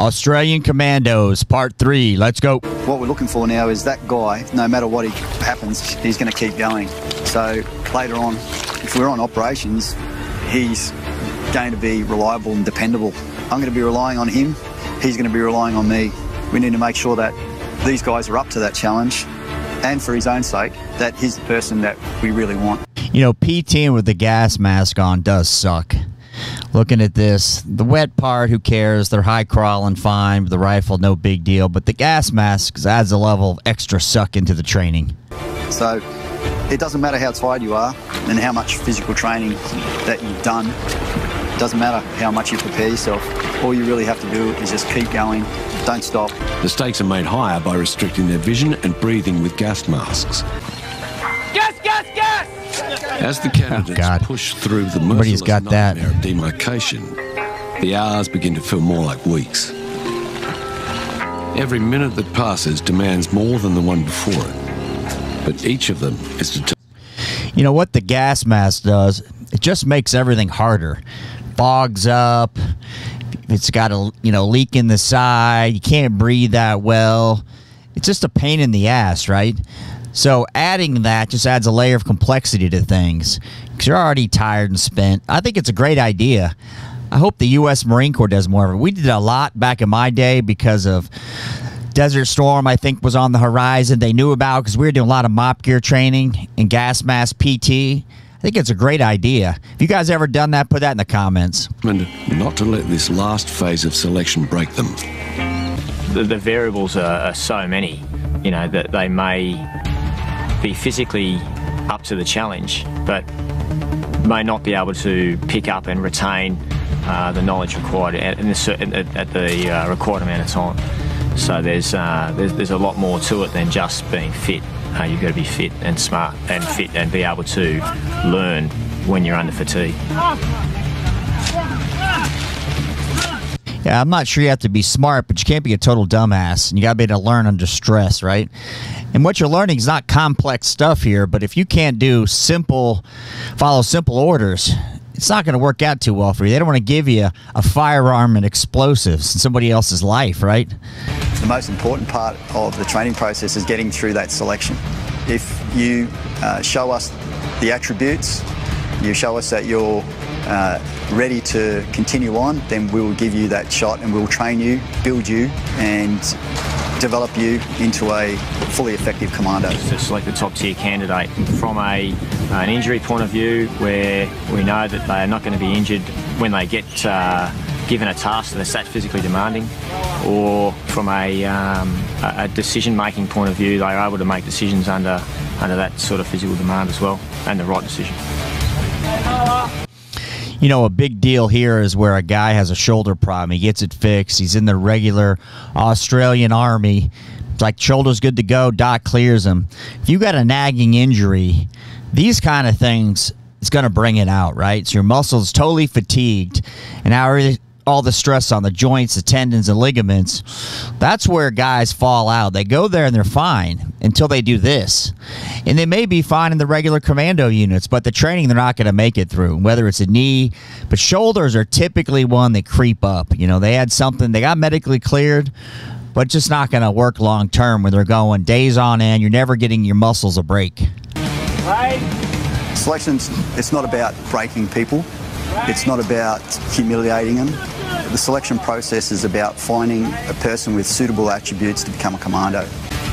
Australian Commandos, Part 3. Let's go. What we're looking for now is that guy, no matter what he happens, he's going to keep going. So later on, if we're on operations, he's going to be reliable and dependable. I'm going to be relying on him. He's going to be relying on me. We need to make sure that these guys are up to that challenge and for his own sake, that he's the person that we really want. You know, PTing with the gas mask on does suck. Looking at this, the wet part, who cares? They're high crawling fine. The rifle, no big deal. But the gas mask adds a level of extra suck into the training. So it doesn't matter how tired you are and how much physical training that you've done. It doesn't matter how much you prepare yourself. All you really have to do is just keep going. Don't stop. The stakes are made higher by restricting their vision and breathing with gas masks. As the candidates oh, God. push through the merciless got that. nightmare of demarcation, the hours begin to feel more like weeks. Every minute that passes demands more than the one before it, but each of them is determined. You know what the gas mask does? It just makes everything harder. Fogs up. It's got a you know leak in the side. You can't breathe that well. It's just a pain in the ass, right? So adding that just adds a layer of complexity to things because you're already tired and spent. I think it's a great idea. I hope the U.S. Marine Corps does more of it. We did a lot back in my day because of Desert Storm, I think, was on the horizon. They knew about because we were doing a lot of MOPP gear training and gas mask PT. I think it's a great idea. If you guys ever done that, put that in the comments. And not to let this last phase of selection break them. the, the variables are, are so many, you know, that they may be physically up to the challenge, but may not be able to pick up and retain uh, the knowledge required at, in the, at, at the uh, required amount of time. So there's, uh, there's there's a lot more to it than just being fit. Uh, you've got to be fit and smart and fit and be able to learn when you're under fatigue. I'm not sure you have to be smart, but you can't be a total dumbass. And you got to be able to learn under stress, right? And what you're learning is not complex stuff here, but if you can't do simple, follow simple orders, it's not going to work out too well for you. They don't want to give you a firearm and explosives in somebody else's life, right? The most important part of the training process is getting through that selection. If you uh, show us the attributes, you show us that you're uh, ready to continue on, then we will give you that shot and we'll train you, build you, and develop you into a fully effective commando. to select the top tier candidate from a an injury point of view where we know that they are not going to be injured when they get uh, given a task that's that physically demanding or from a, um, a a decision making point of view they are able to make decisions under under that sort of physical demand as well and the right decision. You know, a big deal here is where a guy has a shoulder problem. He gets it fixed. He's in the regular Australian Army. It's like shoulder's good to go. Doc clears him. If you got a nagging injury, these kind of things it's going to bring it out, right? So your muscles totally fatigued, and everything- all the stress on the joints, the tendons, and ligaments. That's where guys fall out. They go there and they're fine until they do this. And they may be fine in the regular commando units, but the training they're not going to make it through, whether it's a knee. But shoulders are typically one that creep up. You know, they had something, they got medically cleared, but just not going to work long term when they're going days on end. You're never getting your muscles a break. Selections, it's not about breaking people. It's not about humiliating them. The selection process is about finding a person with suitable attributes to become a commando.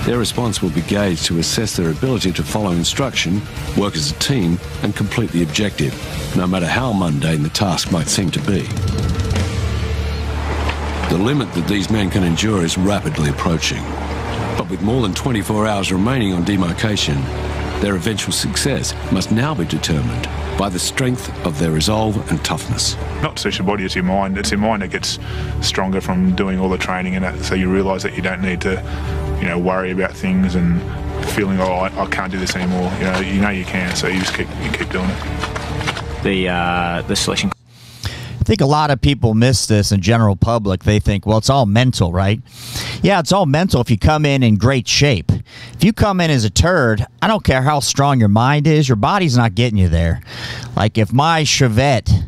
Their response will be gauged to assess their ability to follow instruction, work as a team, and complete the objective, no matter how mundane the task might seem to be. The limit that these men can endure is rapidly approaching. But with more than 24 hours remaining on demarcation, their eventual success must now be determined by the strength of their resolve and toughness. Not just your body, it's your mind. It's your mind that gets stronger from doing all the training and that. So you realise that you don't need to, you know, worry about things and feeling, oh, I, I can't do this anymore. You know, you know you can. So you just keep you keep doing it. The uh, the selection I think a lot of people miss this in general public. They think, well, it's all mental, right? Yeah, it's all mental if you come in in great shape. If you come in as a turd, I don't care how strong your mind is, your body's not getting you there. Like if my Chevette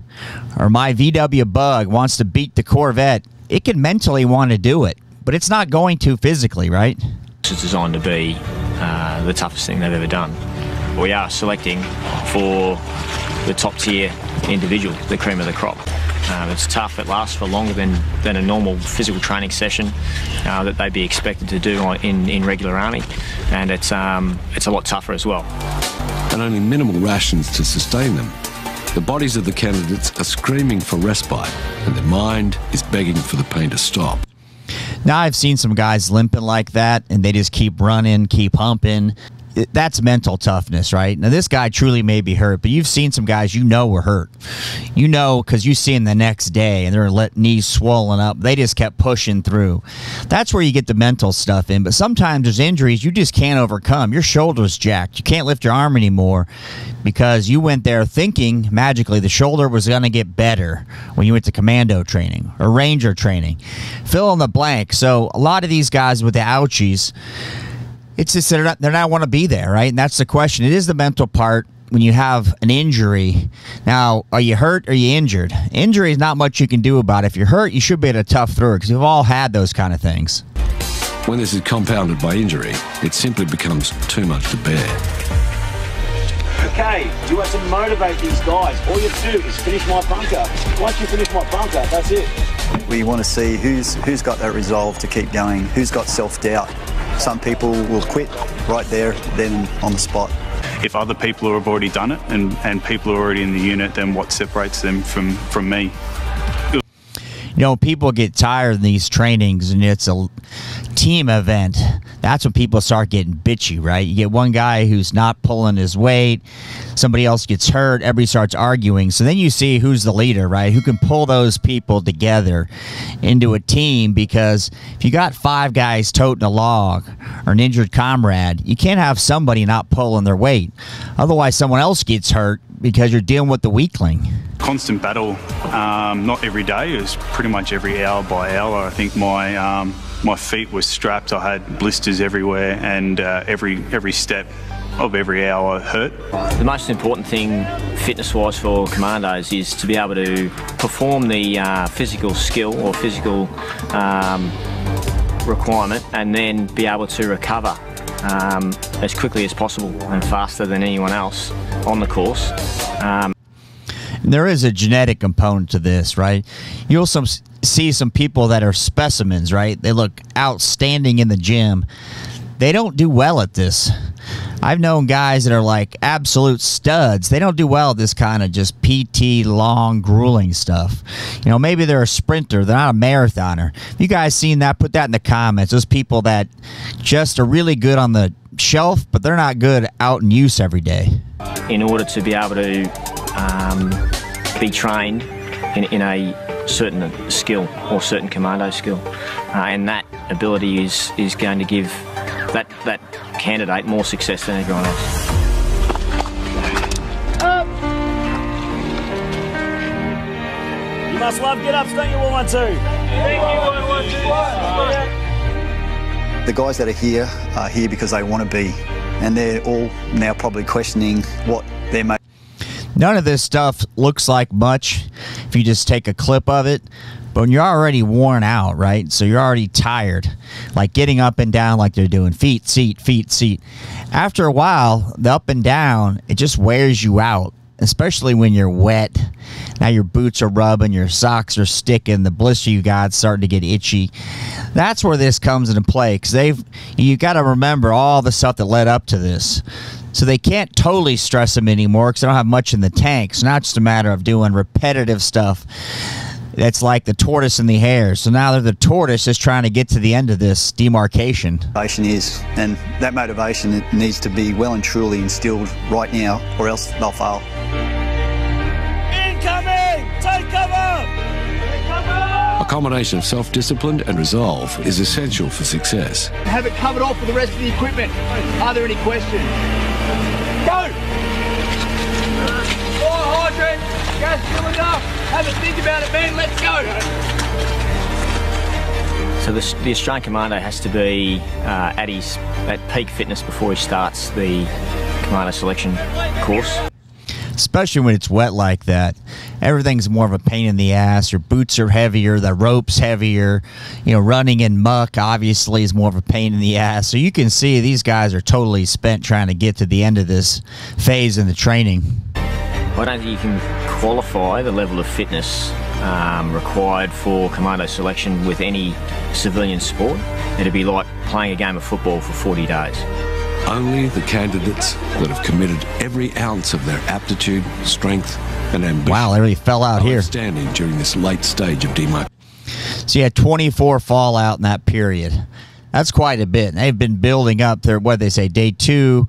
or my VW Bug wants to beat the Corvette it can mentally want to do it, but it's not going to physically, right? It's designed to be uh, the toughest thing they've ever done. We are selecting for the top tier individual, the cream of the crop. Um, it's tough. It lasts for longer than, than a normal physical training session uh, that they'd be expected to do on, in, in regular army, and it's um, it's a lot tougher as well. And only minimal rations to sustain them. The bodies of the candidates are screaming for respite, and their mind is begging for the pain to stop. Now I've seen some guys limping like that, and they just keep running, keep humping. That's mental toughness, right? Now this guy truly may be hurt, but you've seen some guys you know were hurt. You know because you see them the next day, and their knees swollen up. They just kept pushing through. That's where you get the mental stuff in. But sometimes there's injuries you just can't overcome. Your shoulder's jacked. You can't lift your arm anymore because you went there thinking magically the shoulder was going to get better when you went to commando training or ranger training. Fill in the blank. So a lot of these guys with the ouchies, it's just they're not they're not want to be there, right? And that's the question. It is the mental part when you have an injury. Now, are you hurt or are you injured? Injury is not much you can do about. it. If you're hurt, you should be able to tough through it because we've all had those kind of things. When this is compounded by injury, it simply becomes too much to bear. Okay, you want to motivate these guys? All you have to do is finish my bunker. Once you finish my bunker, that's it. We want to see who's who's got that resolve to keep going, who's got self-doubt. Some people will quit right there, then on the spot. if other people have already done it and, and people are already in the unit, then what separates them from, from me? You know, people get tired in these trainings and it's a team event. That's when people start getting bitchy, right? You get one guy who's not pulling his weight, somebody else gets hurt, everybody starts arguing. So then you see who's the leader, right? Who can pull those people together into a team because if you got five guys toting a log or an injured comrade, you can't have somebody not pulling their weight. Otherwise, someone else gets hurt because you're dealing with the weakling. Constant battle, um, not every day, it was pretty much every hour by hour. I think my, um, my feet were strapped, I had blisters everywhere, and uh, every, every step of every hour hurt. The most important thing, fitness-wise, for commandos is to be able to perform the uh, physical skill or physical um, requirement, and then be able to recover um, as quickly as possible and faster than anyone else on the course. Um, there is a genetic component to this, right? You'll some see some people that are specimens, right? They look outstanding in the gym. They don't do well at this. I've known guys that are like absolute studs. They don't do well at this kind of just PT long grueling stuff. You know, maybe they're a sprinter, they're not a marathoner. If you guys seen that, put that in the comments. Those people that just are really good on the shelf, but they're not good out in use every day. in order to be able to um, be trained in, in a certain skill or certain commando skill, uh, and that ability is is going to give that that candidate more success than everyone else. You must love get ups, don't you, one two? The guys that are here are here because they want to be, and they're all now probably questioning what their mate. None of this stuff looks like much if you just take a clip of it. But when you're already worn out, right? So you're already tired, like getting up and down like they're doing feet, seat, feet, seat. After a while, the up and down, it just wears you out, especially when you're wet. Now your boots are rubbing, your socks are sticking, the blister you got starting to get itchy. That's where this comes into play because they've you got to remember all the stuff that led up to this. So they can't totally stress them anymore because they don't have much in the tank. It's not just a matter of doing repetitive stuff. That's like the tortoise and the hare. So now they're the tortoise just trying to get to the end of this demarcation. motivation is, and that motivation it needs to be well and truly instilled right now, or else they'll fail. Incoming! Take cover! A combination of self-discipline and resolve is essential for success. Have it covered off with the rest of the equipment. Are there any questions? Go! More hydrant. Gas fuel enough. Have a think about it, man. Let's go. So the, the Australian Commando has to be uh, at his at peak fitness before he starts the Commando selection course. Especially when it's wet like that. Everything's more of a pain in the ass. Your boots are heavier, the rope's heavier. You know, running in muck obviously is more of a pain in the ass. So you can see these guys are totally spent trying to get to the end of this phase in the training. I don't think you can qualify the level of fitness um, required for commando selection with any civilian sport. It'd be like playing a game of football for 40 days. Only the candidates that have committed every ounce of their aptitude, strength, and ambition. Wow, they really fell out here. Standing during this late stage of demarcation. So you had 24 fallout in that period. That's quite a bit. They've been building up their, what they say, day two.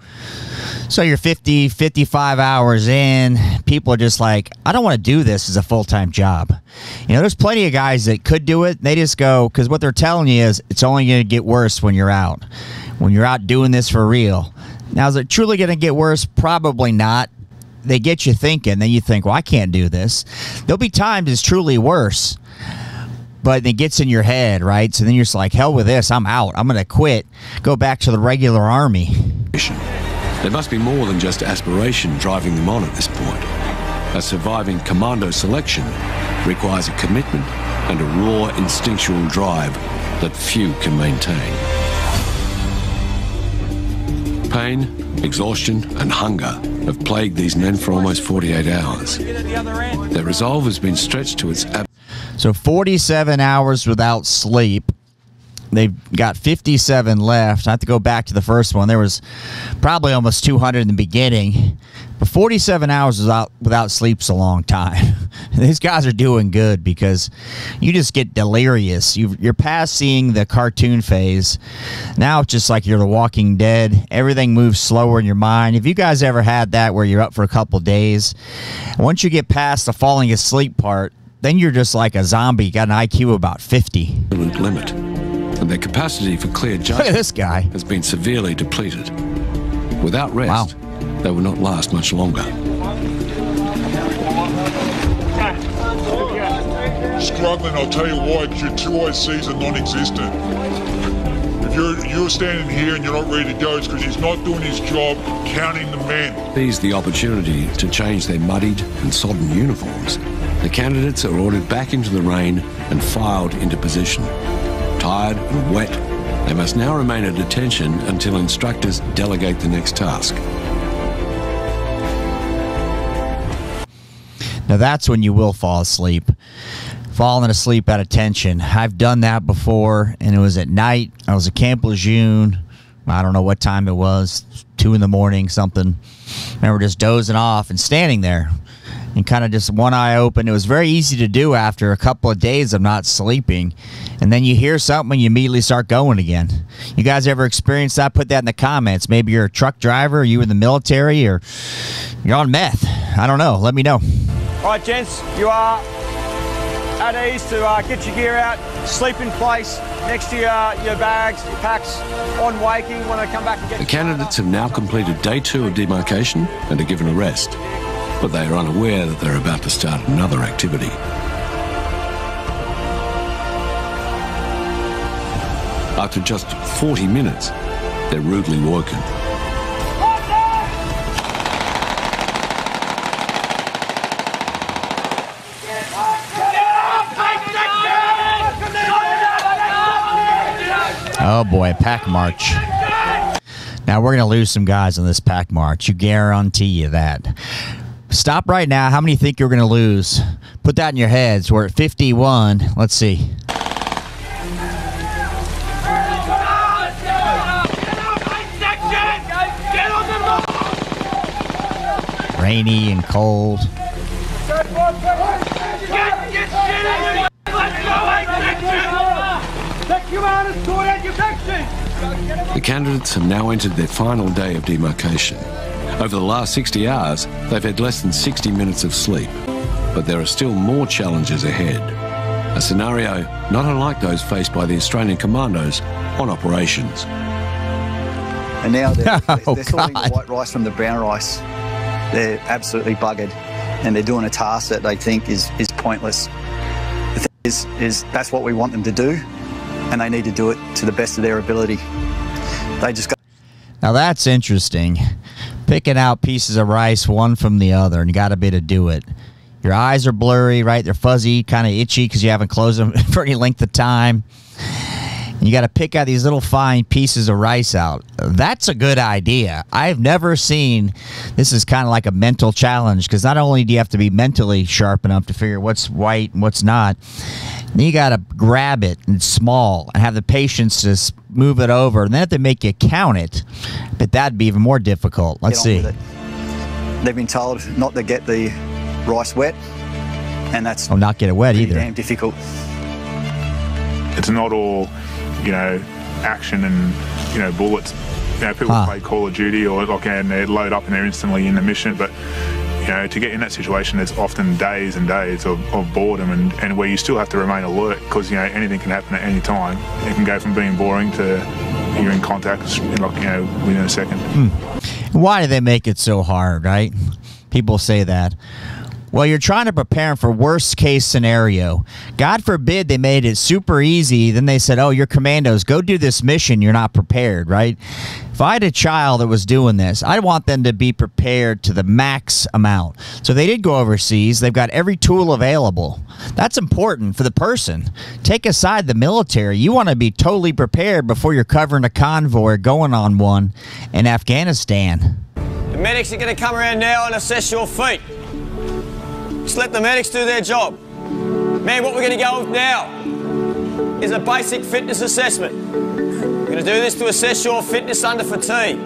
So you're 50, 55 hours in. People are just like, I don't want to do this as a full time job. You know, there's plenty of guys that could do it. They just go, because what they're telling you is it's only going to get worse when you're out. When you're out doing this for real. Now, is it truly going to get worse? Probably not. They get you thinking. Then you think, well, I can't do this. There'll be times it's truly worse but it gets in your head, right? So then you're just like, hell with this, I'm out. I'm going to quit, go back to the regular army. There must be more than just aspiration driving them on at this point. A surviving commando selection requires a commitment and a raw instinctual drive that few can maintain. Pain, exhaustion, and hunger have plagued these men for almost 48 hours. Their resolve has been stretched to its absolute. So 47 hours without sleep. They've got 57 left. I have to go back to the first one. There was probably almost 200 in the beginning. But 47 hours without without sleep's a long time. These guys are doing good because you just get delirious. you are past seeing the cartoon phase. Now it's just like you're the Walking Dead. Everything moves slower in your mind. Have you guys ever had that where you're up for a couple days? Once you get past the falling asleep part, then you're just like a zombie. Got an IQ of about 50. Limit. And their capacity for clear judgment Look at this guy. has been severely depleted. Without rest, wow they will not last much longer. Struggling, I'll tell you why, because your two ICs are non-existent. If you're, you're standing here and you're not ready to go, it's because he's not doing his job counting the men. Seize the opportunity to change their muddied and sodden uniforms. The candidates are ordered back into the rain and filed into position. Tired and wet, they must now remain at attention until instructors delegate the next task. Now that's when you will fall asleep. Falling asleep at attention. I've done that before, and it was at night. I was at Camp Lejeune. I don't know what time it was, two in the morning, something. I remember just dozing off and standing there and kind of just one eye open. It was very easy to do after a couple of days of not sleeping. And then you hear something and you immediately start going again. You guys ever experienced that? Put that in the comments. Maybe you're a truck driver, you in the military, or you're on meth. I don't know. Let me know. All right, gents, you are at ease to uh, get your gear out, sleep in place next to your, your bags, your packs, on waking when they come back and get The candidates have now completed day two of demarcation and are given a rest, but they are unaware that they're about to start another activity. After just 40 minutes, they're rudely woken. Oh boy, pack march. Now we're going to lose some guys on this pack march. You guarantee you that. Stop right now. How many think you're going to lose? Put that in your heads. We're at 51. Let's see. Rainy and cold. The candidates have now entered their final day of demarcation. Over the last 60 hours, they've had less than 60 minutes of sleep. But there are still more challenges ahead. A scenario not unlike those faced by the Australian commandos on operations. And now they're, oh, they're sorting the white rice from the brown rice. They're absolutely buggered. And they're doing a task that they think is, is pointless. The thing is, is that's what we want them to do and they need to do it to the best of their ability. They just got. Now that's interesting picking out pieces of rice one from the other, and you got to be to do it. Your eyes are blurry, right? They're fuzzy, kind of itchy because you haven't closed them for any length of time. You got to pick out these little fine pieces of rice out. That's a good idea. I've never seen this is kind of like a mental challenge because not only do you have to be mentally sharp enough to figure what's white and what's not, then you got to grab it and small and have the patience to move it over and then have to make you count it. But that'd be even more difficult. Let's see. They've been told not to get the rice wet, and that's oh, not get it wet either. Damn difficult. It's not all you know, action and, you know, bullets. You know, people huh. play Call of Duty or like and they load up and they're instantly in the mission, but you know, to get in that situation, there's often days and days of, of boredom and, and where you still have to remain alert because, you know, anything can happen at any time. It can go from being boring to you're in contact, in like, you know, within a second. Hmm. Why do they make it so hard, right? People say that. Well, you're trying to prepare for worst case scenario. God forbid they made it super easy. Then they said, "Oh, you're commandos. Go do this mission. You're not prepared, right?" If I had a child that was doing this, I'd want them to be prepared to the max amount. So they did go overseas. They've got every tool available. That's important for the person. Take aside the military. You want to be totally prepared before you're covering a convoy going on one in Afghanistan. The medics are going to come around now and assess your feet. Just let the medics do their job. Man, what we're going to go with now is a basic fitness assessment. We're going to do this to assess your fitness under fatigue.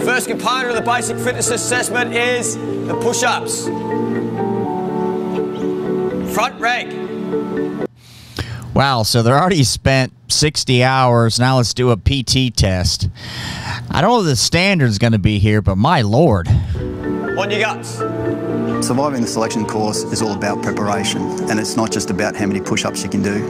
First component of the basic fitness assessment is the push-ups. Front rank. Wow, so they're already spent 60 hours. Now let's do a PT test. I don't know the standard's going to be here, but my lord. On your guts. Surviving the selection course is all about preparation, and it's not just about how many push ups you can do.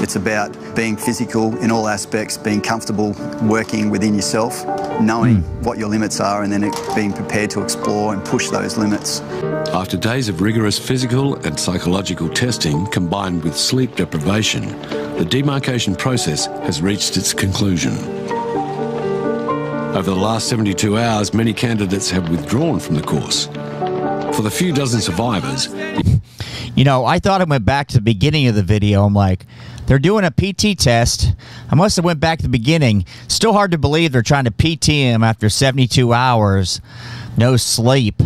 It's about being physical in all aspects, being comfortable working within yourself, knowing mm. what your limits are, and then being prepared to explore and push those limits. After days of rigorous physical and psychological testing combined with sleep deprivation, the demarcation process has reached its conclusion. Over the last 72 hours, many candidates have withdrawn from the course. For the few dozen survivors, you know, I thought I went back to the beginning of the video. I'm like, they're doing a PT test. I must have went back to the beginning. Still hard to believe they're trying to PT him after 72 hours, no sleep.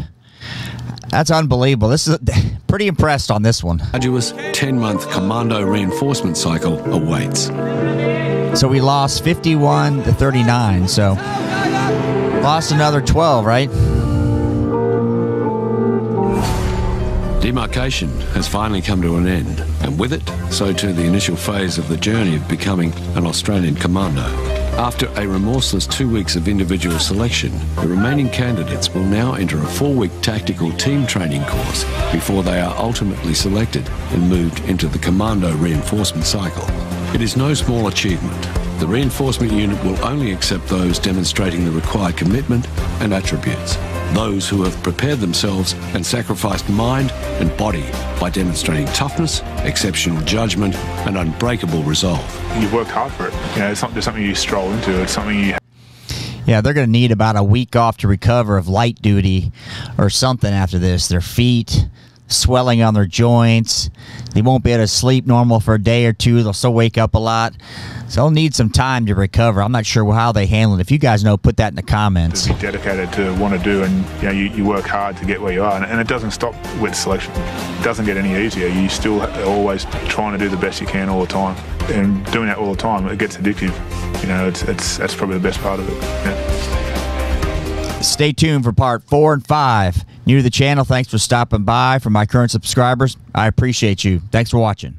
That's unbelievable. This is pretty impressed on this one. Arduous 10-month commando reinforcement cycle awaits. So we lost 51 to 39. So lost another 12, right? Demarcation has finally come to an end, and with it, so too the initial phase of the journey of becoming an Australian commando. After a remorseless two weeks of individual selection, the remaining candidates will now enter a four week tactical team training course before they are ultimately selected and moved into the commando reinforcement cycle. It is no small achievement. The reinforcement unit will only accept those demonstrating the required commitment and attributes those who have prepared themselves and sacrificed mind and body by demonstrating toughness, exceptional judgment, and unbreakable resolve. You've worked hard for it. You know, it's not just something you stroll into, it's something you yeah, they're going to need about a week off to recover of light duty or something after this. Their feet, swelling on their joints. They won't be able to sleep normal for a day or two. They'll still wake up a lot. So they'll need some time to recover. I'm not sure how they handle it. If you guys know, put that in the comments. Be dedicated to want to do, and you know, you, you work hard to get where you are, and, and, it doesn't stop with selection. It doesn't get any easier. You're still always trying to do the best you can all the time, and doing that all the time, it gets addictive. You know, it's, it's that's probably the best part of it. Yeah. Stay tuned for part four and five. New to the channel, thanks for stopping by. For my current subscribers, I appreciate you. Thanks for watching.